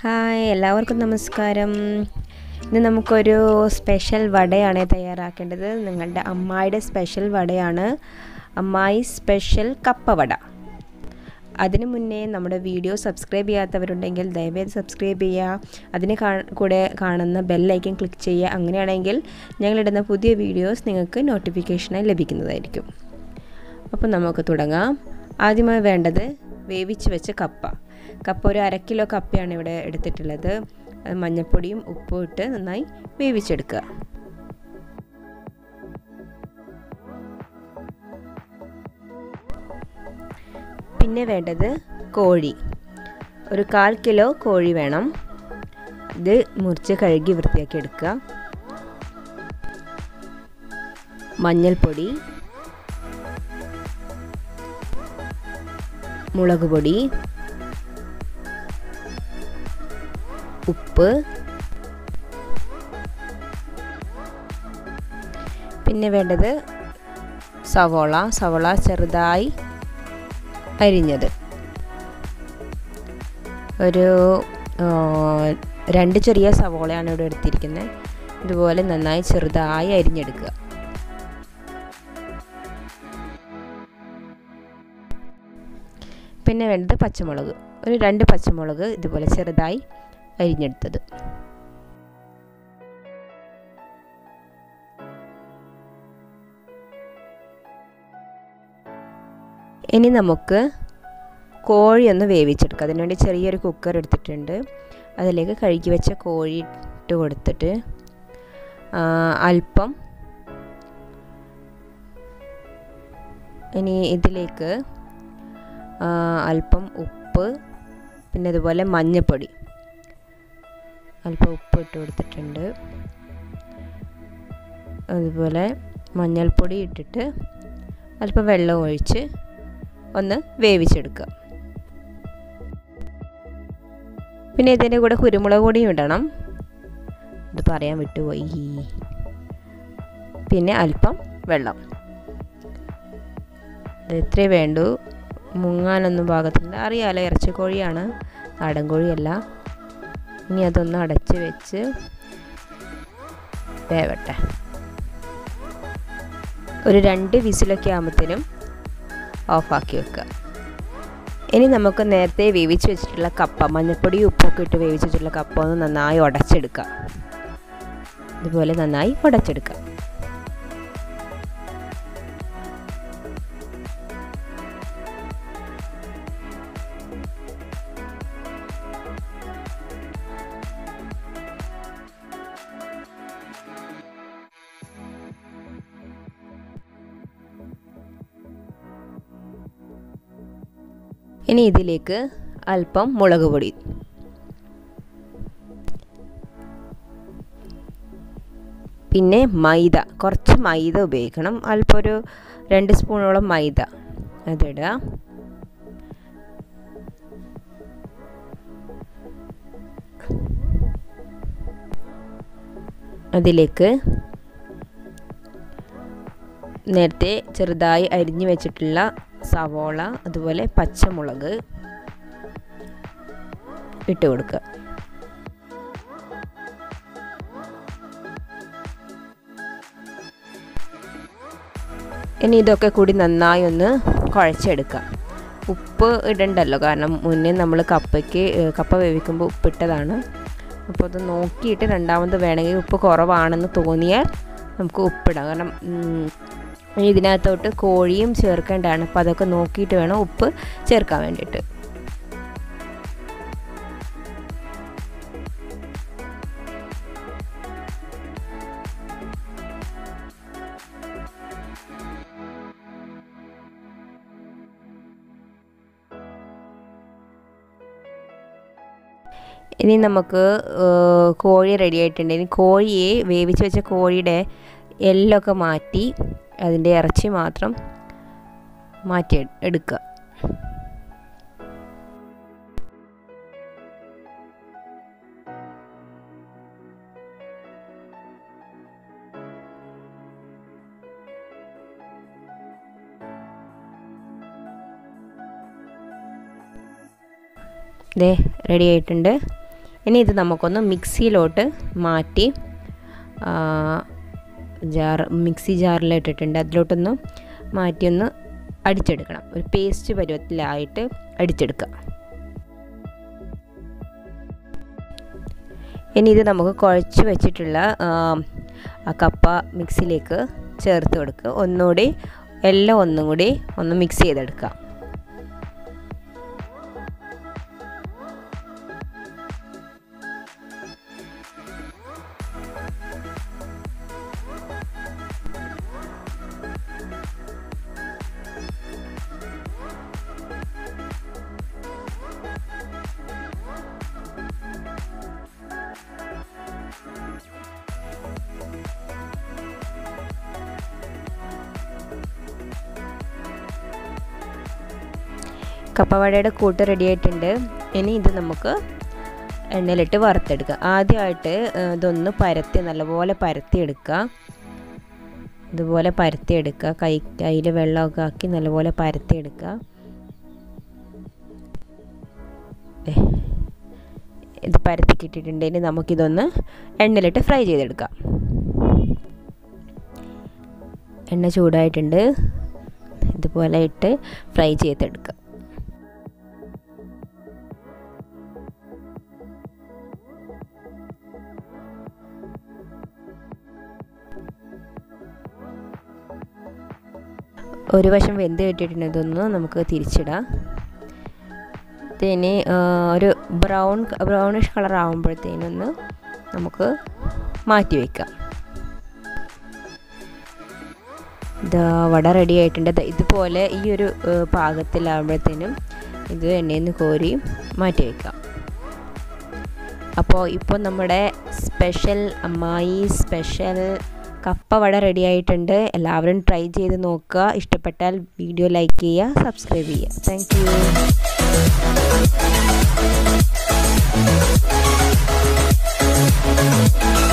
Hi എല്ലാവർക്കും നമസ്കാരം. ഇന്ന് നമുക്കൊരു സ്പെഷ്യൽ വടയാണ് തയ്യാറാക്കേണ്ടത്. നിങ്ങളുടെ അമ്മായിയുടെ സ്പെഷ്യൽ വടയാണ് അമ്മായി സ്പെഷ്യൽ കപ്പവട അതിനു മുന്നേ നമ്മുടെ വീഡിയോ സബ്സ്ക്രൈബ് ചെയ്യാത്തവരുണ്ടെങ്കിൽ ദയവേത് സബ്സ്ക്രൈബ് ചെയ്യുക. അതിന് കൂടെ കാണുന്ന ബെല്ലൈക്കൻ ക്ലിക്ക് ചെയ്യുക. അങ്ങനെയാണെങ്കിൽ ഞങ്ങളിടുന്ന പുതിയ വീഡിയോസ് നിങ്ങൾക്ക് നോട്ടിഫിക്കേഷനായി ലഭിക്കുന്നതായിരിക്കും. അപ്പോൾ നമുക്ക് തുടങ്ങാം. ആദ്യമായി വേണ്ടത് വേവിച്ച് വെച്ച കപ്പ. കപ്പ ഒരു അര കിലോ കപ്പയാണ് ഇവിടെ എടുത്തിട്ടുള്ളത്. മഞ്ഞൾപ്പൊടിയും ഉപ്പും ഇട്ട് നന്നായി വേവിച്ചെടുക്കുക. പിന്നെ വേണ്ടത് കോഴി. ഒരു കാൽ കിലോ കോഴി വേണം. ഇത് മുറിച്ച് കഴുകി വൃത്തിയാക്കി എടുക്കുക. മഞ്ഞൾപ്പൊടി. മുളക് പൊടി ഉപ്പ്. പിന്നെ വേണ്ടത് സവോള. സവോള ചെറുതായി അരിഞ്ഞത്. ഒരു രണ്ട് ചെറിയ സവോളയാണ് ഇവിടെ എടുത്തിരിക്കുന്നത് ഇതുപോലെ നന്നായി ചെറുതായി അരിഞ്ഞെടുക്കുക. പിന്നെ വേണ്ടത് പച്ചമുളക്. ഒരു രണ്ട് പച്ചമുളക് ഇതുപോലെ ചെറുതായി അരിഞ്ഞെടുത്തത് ഇനി നമുക്ക് കോഴി ഒന്ന് വേവിച്ചെടുക്കാം. അതിനുവേണ്ടി ചെറിയൊരു കുക്കർ എടുത്തിട്ടുണ്ട്. അതിലേക്ക് കഴുകി വെച്ച കോഴി ഇട്ട് കൊടുത്തിട്ട് അല്പം ഇനി ഇതിലേക്ക് അല്പം ഉപ്പ് പിന്നെ അതുപോലെ മഞ്ഞൾപ്പൊടി അല്പം ഉപ്പ് ഇട്ട് കൊടുത്തിട്ടുണ്ട്. അതുപോലെ മഞ്ഞൾപ്പൊടി ഇട്ടിട്ട് അല്പം വെള്ളം ഒഴിച്ച് ഒന്ന് വേവിച്ചെടുക്കുക. പിന്നെ ഇതിന്റെ കൂടെ കുരുമുളക് പൊടിയും ഇടണം. ഇത് പറയാൻ വിട്ടുപോയി. പിന്നെ അല്പം വെള്ളം. ഇത് ഇത്രേ വേണ്ടൂ. മുങ്ങാനൊന്നും പാകത്തില്ല. അറിയാമല്ലോ ഇറച്ചിക്കോഴിയാണ് നാടൻ കോഴിയല്ല ഇനി അതൊന്ന് അടച്ച് വെച്ച് വേവട്ടെ. ഒരു രണ്ട് വിസിലൊക്കെ ആകുമ്പോഴത്തേനും ഓഫാക്കി വെക്കുക. ഇനി നമുക്ക് നേരത്തെ വേവിച്ച് വെച്ചിട്ടുള്ള കപ്പ മഞ്ഞപ്പൊടി ഉപ്പൊക്കെ ഇട്ട് വേവിച്ച് വെച്ചിട്ടുള്ള കപ്പ ഒന്ന് നന്നായി ഉടച്ചെടുക്കുക. ഇതുപോലെ നന്നായി ഉടച്ചെടുക്കുക. ഇനി ഇതിലേക്ക് അല്പം മുളക് പൊടി. പിന്നെ മൈദ കുറച്ച് മൈദ ഉപയോഗിക്കണം. അല്പം ഒരു രണ്ട് സ്പൂണോളം മൈദ അതിടുക അതിലേക്ക് നേരത്തെ ചെറുതായി അരിഞ്ഞു വെച്ചിട്ടുള്ള സവോള അതുപോലെ പച്ചമുളക് ഇട്ട് കൊടുക്കുക. ഇനി ഇതൊക്കെ കൂടി നന്നായി ഒന്ന് കുഴച്ചെടുക്കുക. ഉപ്പ് ഇടണ്ടല്ലോ കാരണം മുന്നേ നമ്മൾ കപ്പയ്ക്ക് കപ്പ വേവിക്കുമ്പോൾ ഉപ്പിട്ടതാണ്. അപ്പോൾ അത് നോക്കിയിട്ട് രണ്ടാമത് വേണമെങ്കിൽ ഉപ്പ് കുറവാണെന്ന് തോന്നിയാൽ നമുക്ക് ഉപ്പിടാം. കാരണം ഇതിനകത്തോട്ട് കോഴിയും ചേർക്കേണ്ടതാണ്. അപ്പോൾ അതൊക്കെ നോക്കിയിട്ട് വേണം ഉപ്പ് ചേർക്കാൻ വേണ്ടിയിട്ട്. ഇനി നമുക്ക് കോഴി റെഡി ആയിട്ടുണ്ട്. ഇനി കോഴിയെ വേവിച്ച് വെച്ച കോഴിയുടെ എല്ലൊക്കെ മാറ്റി അതിന്റെ ഇറച്ചി മാത്രം മാറ്റി എടുക്കുക. ദേ റെഡി ആയിട്ടുണ്ട്. ഇനി ഇത് നമുക്കൊന്ന് മിക്സിയിലോട്ട് മാറ്റി ജാർ മിക്സി ജാറിലിട്ടിട്ടുണ്ട് അതിലോട്ടൊന്ന് മാറ്റിയൊന്ന് അടിച്ചെടുക്കണം. ഒരു പേസ്റ്റ് പരുവത്തിലായിട്ട് അടിച്ചെടുക്കുക. ഇനി ഇത് നമുക്ക് കുഴച്ച് വെച്ചിട്ടുള്ള കപ്പ മിക്സിയിലേക്ക് ചേർത്ത് കൊടുക്കുക. ഒന്നുകൂടി എല്ലാം ഒന്നും കൂടി ഒന്ന് മിക്സ് ചെയ്തെടുക്കാം കപ്പവടയുടെ കൂട്ട് റെഡി ആയിട്ടുണ്ട് ഇനി ഇത് നമുക്ക് എണ്ണയിലിട്ട് വറുത്തെടുക്കുക. ആദ്യമായിട്ട് ഇതൊന്ന് പരത്തി നല്ലപോലെ പരത്തിയെടുക്കുക. ഇതുപോലെ പരത്തിയെടുക്കുക. കൈ കയ്യിൽ വെള്ളമൊക്കെ ആക്കി നല്ലപോലെ പരത്തിയെടുക്കുക. ഇത് പരത്തി കിട്ടിയിട്ടുണ്ടെങ്കിൽ നമുക്കിതൊന്ന് എണ്ണയിലിട്ട് ഫ്രൈ ചെയ്തെടുക്കാം. എണ്ണ ചൂടായിട്ടുണ്ട്. ഇതുപോലെ ഇട്ട് ഫ്രൈ ചെയ്തെടുക്കുക. ഒരു വശം വെന്ത് കിട്ടിയിട്ടുണ്ട് നമുക്ക് തിരിച്ചിടാം. ഇതിന് ഒരു ബ്രൗൺ ബ്രൗണിഷ് കളർ ആകുമ്പോഴത്തേനൊന്ന് നമുക്ക് മാറ്റി വയ്ക്കാം ഇത് വട റെഡി ആയിട്ടുണ്ട്. ഇതുപോലെ ഈ ഒരു പാകത്തിലാകുമ്പോഴത്തേനും ഇത് എണ്ണയിൽ കോരി മാറ്റി വയ്ക്കാം അപ്പോൾ ഇപ്പോൾ നമ്മുടെ സ്പെഷ്യൽ അമ്മായി സ്പെഷ്യൽ കപ്പ വട റെഡി ആയിട്ടുണ്ട് എല്ലാവരും ട്രൈ ചെയ്ത് നോക്കുക. ഇഷ്ടപ്പെട്ടാൽ വീഡിയോ ലൈക്ക് ചെയ്യുക സബ്സ്ക്രൈബ് ചെയ്യുക. Thank you